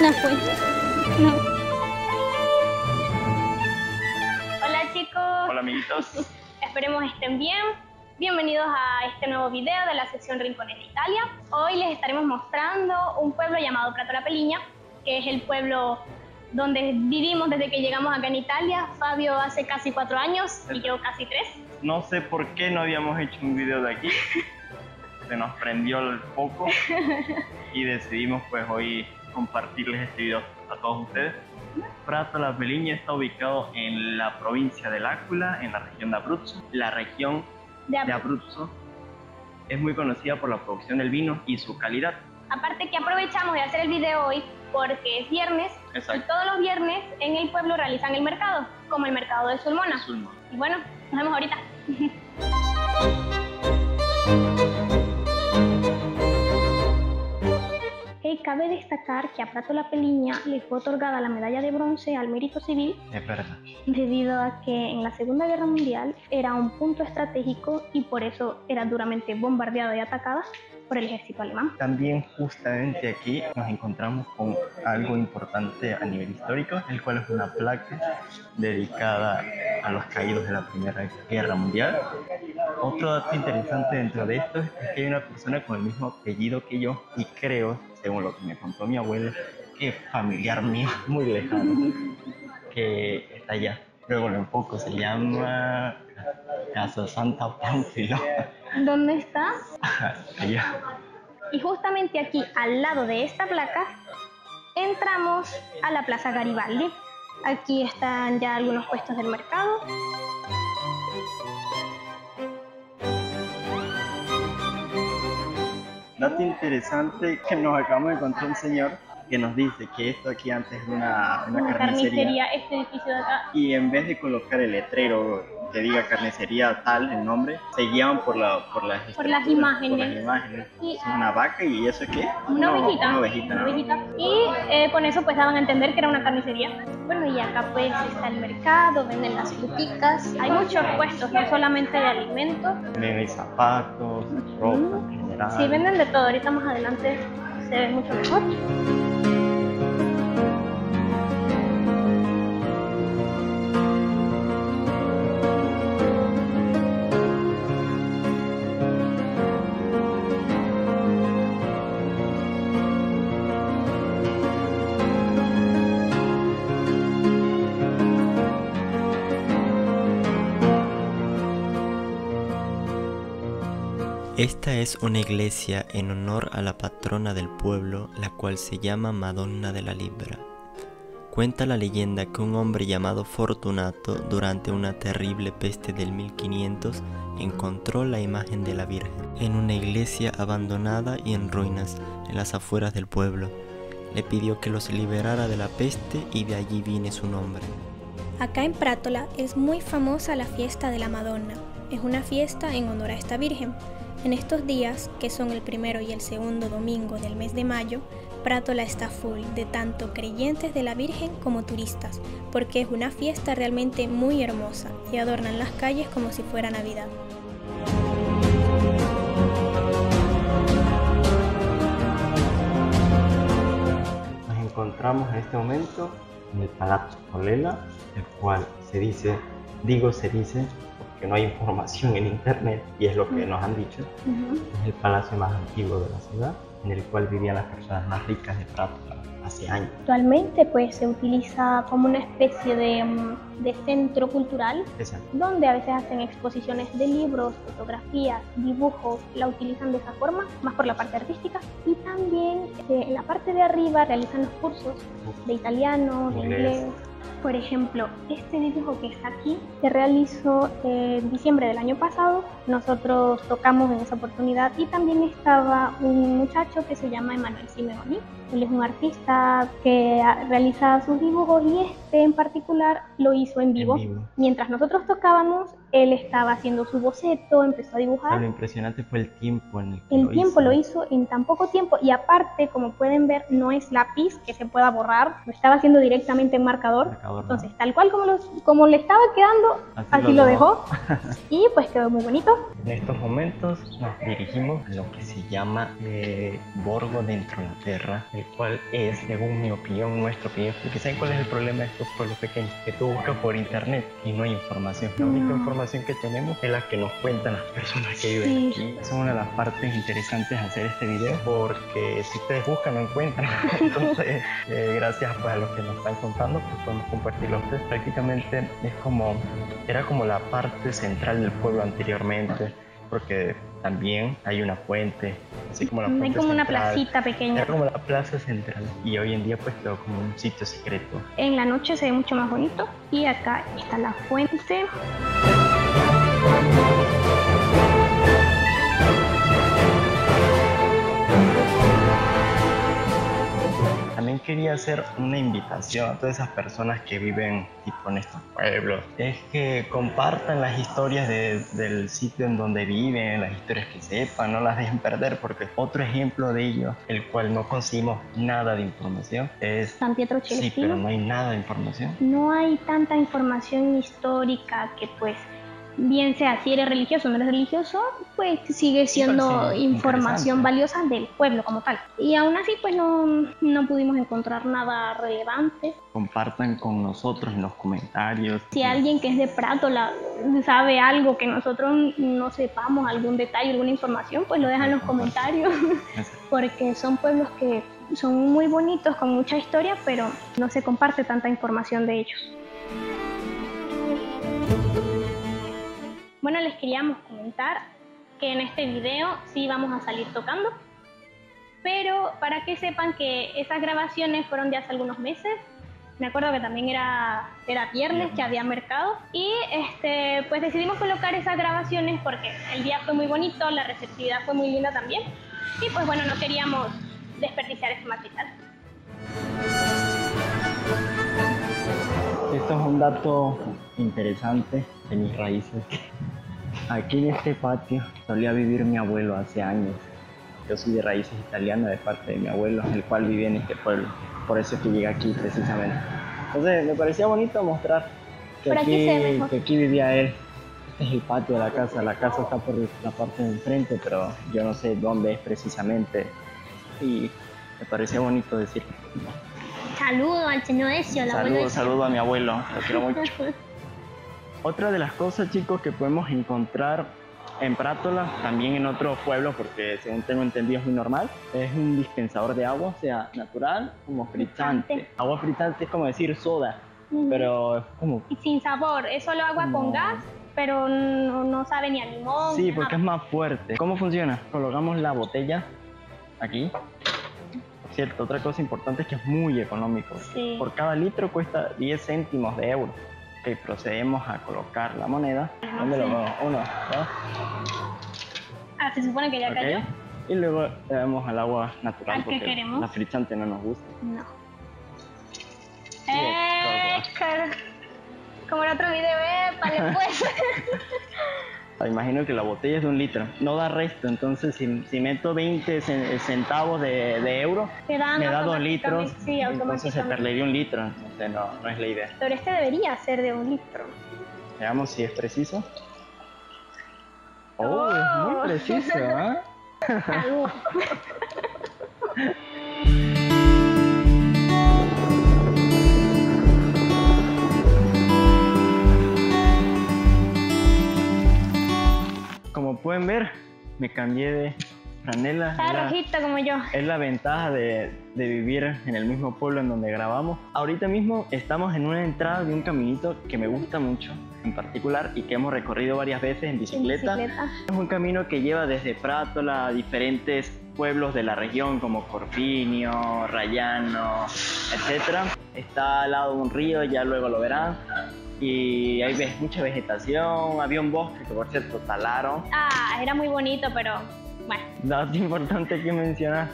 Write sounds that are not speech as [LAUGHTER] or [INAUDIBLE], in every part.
No fue. No. Hola chicos, Hola amiguitos. [LAUGHS] esperemos estén bien. Bienvenidos a este nuevo video de la sección Rincones de Italia. Hoy les estaremos mostrando un pueblo llamado Prato la Peliña, que es el pueblo donde vivimos desde que llegamos acá en Italia. Fabio hace casi cuatro años y yo casi tres. No sé por qué no habíamos hecho un video de aquí. [LAUGHS] Se nos prendió el foco [LAUGHS] y decidimos pues hoy compartirles este video a todos ustedes. Prato la Peliña está ubicado en la provincia del Áquila, en la región de Abruzzo. La región De de a- Abruzzo es muy conocida por la producción del vino y su calidad. Aparte que aprovechamos de hacer el video hoy porque es viernes y Exacto. todos los viernes en el pueblo realizan el mercado, como el mercado de Sulmona. Sulma. Y bueno, nos vemos ahorita. [LAUGHS] cabe destacar que a Prato la Peliña le fue otorgada la medalla de bronce al mérito civil Es verdad. debido a que en la Segunda Guerra Mundial era un punto estratégico y por eso era duramente bombardeada y atacada por el ejército alemán. También justamente aquí nos encontramos con algo importante a nivel histórico, el cual es una placa dedicada a los caídos de la Primera Guerra Mundial. Otro dato interesante dentro de esto es que hay una persona con el mismo apellido que yo y creo, según lo que me contó mi abuelo, que familiar mío muy lejano, que está allá. Luego lo enfoco, se llama Caso Santa Pánfilo, ¿Dónde está? [LAUGHS] allá. Y justamente aquí, al lado de esta placa, entramos a la Plaza Garibaldi. Aquí están ya algunos puestos del mercado. Dato interesante que nos acabamos de encontrar un señor que nos dice que esto aquí antes era una, una Una carnicería, carnicería, este edificio de acá. y en vez de colocar el letrero que diga carnicería tal, el nombre, se guiaban por, la, por las Por las estructuras, por imágenes. las imágenes. Y- Es una vaca y eso es qué? Una ovejita. Una ovejita. una ¿no? ovejita. Y eh, con eso pues daban a entender que era una carnicería. Bueno, y acá pues está el mercado, venden las fruticas. Hay muchos puestos, no solamente de alimentos. Venden zapatos, ropa en general. Sí, venden de todo. Ahorita más adelante se ve mucho mejor. Esta es una iglesia en honor a la patrona del pueblo, la cual se llama Madonna de la Libra. Cuenta la leyenda que un hombre llamado Fortunato, durante una terrible peste del 1500, encontró la imagen de la Virgen en una iglesia abandonada y en ruinas en las afueras del pueblo. Le pidió que los liberara de la peste y de allí viene su nombre. Acá en Prátola es muy famosa la fiesta de la Madonna. Es una fiesta en honor a esta Virgen. En estos días, que son el primero y el segundo domingo del mes de mayo, Prátola está full de tanto creyentes de la Virgen como turistas, porque es una fiesta realmente muy hermosa y adornan las calles como si fuera Navidad. Nos encontramos en este momento en el Palazzo Colella, el cual se dice, digo se dice, porque no hay información en internet y es lo que nos han dicho, es el palacio más antiguo de la ciudad, en el cual vivían las personas más ricas de Prato hace años. Actualmente pues se utiliza como una especie de, mm, de centro cultural Exacto. donde a veces hacen exposiciones de libros, fotografías, dibujos, la utilizan de esa forma, más por la parte artística. Y también eh, en la parte de arriba realizan los cursos de italiano, de Inglés. inglés. Por ejemplo, este dibujo que está aquí se realizó en diciembre del año pasado. Nosotros tocamos en esa oportunidad y también estaba un muchacho que se llama Emanuel Simeoni. Él es un artista que realiza sus dibujos y este en particular lo hizo en vivo. vivo. Mientras nosotros tocábamos, él estaba haciendo su boceto, empezó a dibujar. lo impresionante fue el tiempo en el que El tiempo lo hizo en tan poco tiempo y aparte, como pueden ver, no es lápiz que se pueda borrar, lo estaba haciendo directamente en marcador. Entonces, tal cual como, como le estaba quedando, así, lo, dejó. y pues quedó muy bonito. En estos momentos nos dirigimos a lo que se llama eh, Borgo dentro de la Tierra, el cual es, según mi opinión, nuestro opinión, porque ¿saben cuál es el problema de estos pueblos pequeños? Que tú buscas por internet y no hay información. La única información que tenemos es la que nos cuentan las personas que viven aquí. Es una de las partes interesantes de hacer este video, porque si ustedes buscan no encuentran. [LAUGHS] Entonces, eh, gracias pues, a los que nos están contando, pues podemos compartirlo a ustedes. Prácticamente es como, era como la parte central del pueblo anteriormente porque también hay una fuente, así como la fuente Hay como una placita pequeña. Era como la plaza central y hoy en día pues quedó como un sitio secreto. En la noche se ve mucho más bonito y acá está la fuente. Quería hacer una invitación a todas esas personas que viven tipo en estos pueblos. Es que compartan las historias del sitio en donde viven, las historias que sepan, no las dejen perder, porque otro ejemplo de ello, el cual no conseguimos nada de información, es San Pietro Celestino. Sí, pero no hay nada de información. No hay tanta información histórica que pues bien sea si eres religioso o no eres religioso, pues sigue siendo información valiosa del pueblo como tal. Y aún así, pues no, no pudimos encontrar nada relevante. Compartan con nosotros en los comentarios. Si alguien que es de Prato la, sabe algo que nosotros no sepamos, algún detalle, alguna información, pues lo dejan en los comentarios. [LAUGHS] Porque son pueblos que son muy bonitos, con mucha historia, pero no se comparte tanta información de ellos. Bueno, les queríamos comentar que en este video sí vamos a salir tocando, pero para que sepan que esas grabaciones fueron de hace algunos meses, me acuerdo que también era, era viernes, que había mercado, y este, pues decidimos colocar esas grabaciones porque el día fue muy bonito, la receptividad fue muy linda también, y pues bueno, no queríamos desperdiciar ese material. Esto es un dato interesante de mis raíces. Aquí en este patio solía vivir mi abuelo hace años. Yo soy de raíces italianas de parte de mi abuelo, el cual vivía en este pueblo. Por eso es que llegué aquí precisamente. Entonces me parecía bonito mostrar que, aquí, que aquí vivía él. Este es el patio de la casa. La casa está por la parte de enfrente, pero yo no sé dónde es precisamente. Y me parecía bonito decir. Saludo al señor Ezio, Saludo, saludo a mi abuelo, lo quiero mucho. [LAUGHS] Otra de las cosas, chicos, que podemos encontrar en Prátola, también en otros pueblos, porque según tengo entendido es muy normal, es un dispensador de agua, o sea, natural como fritante. Agua fritante es como decir soda, pero es como... Y sin sabor, es solo agua con gas, pero no, sabe ni a limón. Sí, porque es más fuerte. ¿Cómo funciona? Colocamos la botella aquí. cierto, otra cosa importante es que es muy económico. Por cada litro cuesta 10 céntimos de euro. Ok, procedemos a colocar la moneda. ¿Dónde lo vemos? Uno, dos. Ah, se supone que ya cayó. Y luego le damos al agua natural porque la frichante no nos gusta. No. Eh, como el otro video, eh, vale pues. [LAUGHS] [LAUGHS] Imagino que la botella es de un litro, no da resto, entonces si, meto 20 centavos de, de euro, me da dos litros, entonces se perdería un litro, entonces no, no es la idea. Pero este debería ser de un litro. Veamos si es preciso. Oh, es muy oh. preciso, ¿ah? [LAUGHS] [LAUGHS] me cambié de franela. Está rojita como yo. Es la ventaja de, de, vivir en el mismo pueblo en donde grabamos. Ahorita mismo estamos en una entrada de un caminito que me gusta mucho en particular y que hemos recorrido varias veces en bicicleta. Es un camino que lleva desde Prátola a diferentes pueblos de la región como Corfinio, Rayano, etc. Está al lado de un río, ya luego lo verán y ves mucha vegetación, había un bosque que por cierto talaron. Ah, era muy bonito, pero bueno. Dato importante que mencionar,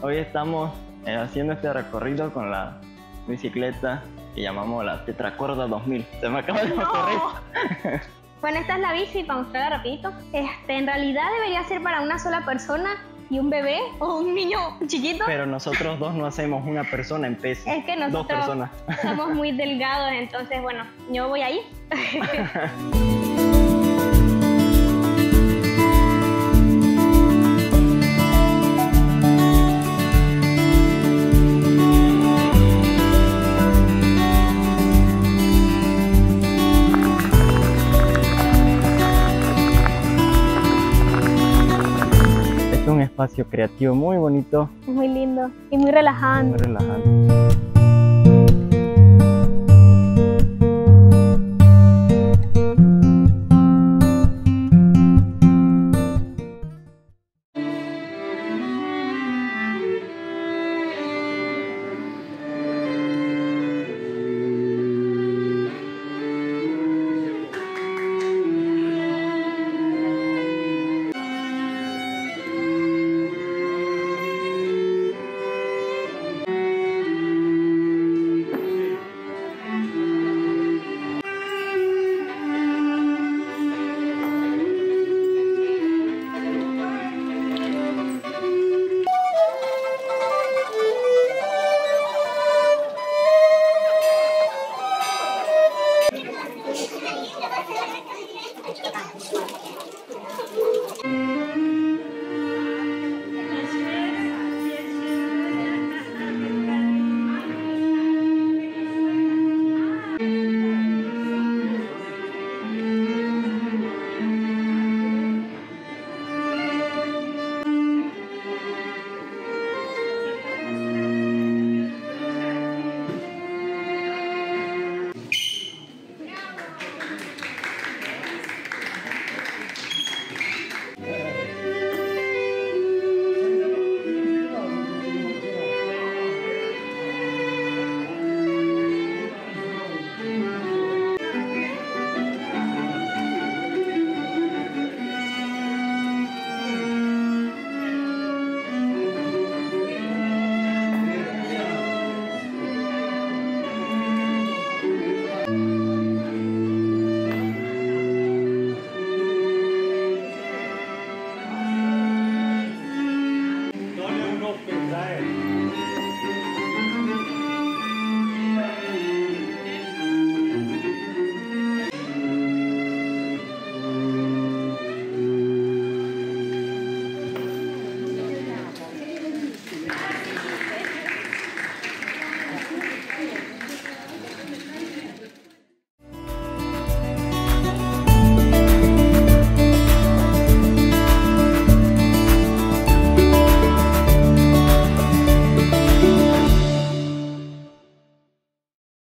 hoy estamos eh, haciendo este recorrido con la bicicleta que llamamos la Tetracorda 2000. Se me acaba de ocurrir. Bueno, esta es la bici para mostrarla rapidito. Este, en realidad debería ser para una sola persona y un bebé o un niño chiquito. Pero nosotros dos no hacemos una persona en peso. Es que nosotros Dos personas. somos muy delgados, entonces bueno, yo voy ahí. [LAUGHS] creativo muy bonito, Es muy lindo y muy relajante. muy relajante.